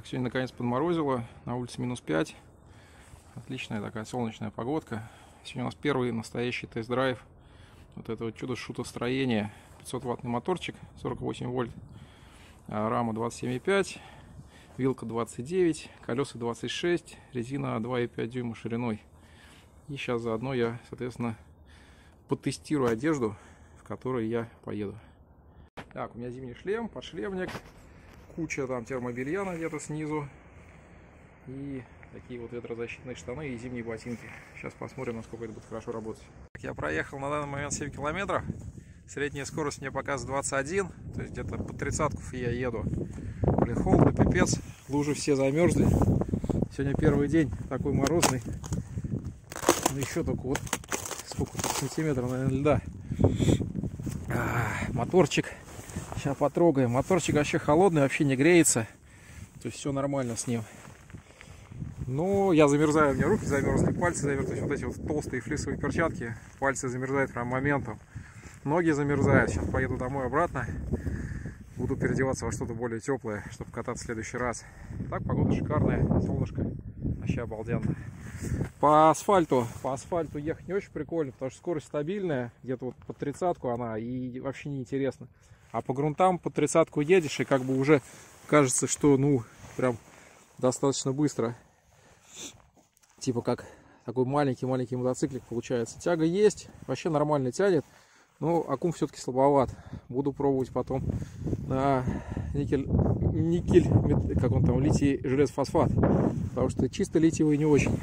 Так, сегодня наконец подморозило. На улице минус 5. Отличная такая солнечная погодка. Сегодня у нас первый настоящий тест-драйв. Вот это вот чудо шутостроение. 500 ваттный моторчик, 48 вольт. А, рама 27,5. Вилка 29. Колеса 26. Резина 2,5 дюйма шириной. И сейчас заодно я, соответственно, потестирую одежду, в которой я поеду. Так, у меня зимний шлем, подшлемник, куча там термобелья где-то снизу. И такие вот ветрозащитные штаны и зимние ботинки. Сейчас посмотрим, насколько это будет хорошо работать. Я проехал на данный момент 7 километров. Средняя скорость мне показывает 21, то есть где-то по тридцатку я еду. Блин, холодно, пипец, лужи все замерзли. Сегодня первый день такой морозный. Ну еще только вот сколько сантиметров, наверное, льда. А, моторчик Сейчас потрогаем. Моторчик вообще холодный, вообще не греется. То есть все нормально с ним. Но я замерзаю, у меня руки замерзли, пальцы замерзли. Вот эти вот толстые флисовые перчатки, пальцы замерзают прям моментом. Ноги замерзают. Сейчас поеду домой обратно. Буду переодеваться во что-то более теплое, чтобы кататься в следующий раз. Так, погода шикарная, солнышко. Вообще обалденно. По асфальту, по асфальту ехать не очень прикольно, потому что скорость стабильная, где-то вот под тридцатку она, и вообще не интересно. А по грунтам по тридцатку едешь, и как бы уже кажется, что, ну, прям достаточно быстро. Типа как такой маленький-маленький мотоциклик получается. Тяга есть, вообще нормально тянет. Но аккум все-таки слабоват. Буду пробовать потом на никель, никель, как он там, литий железофосфат. Потому что чисто литиевый не очень.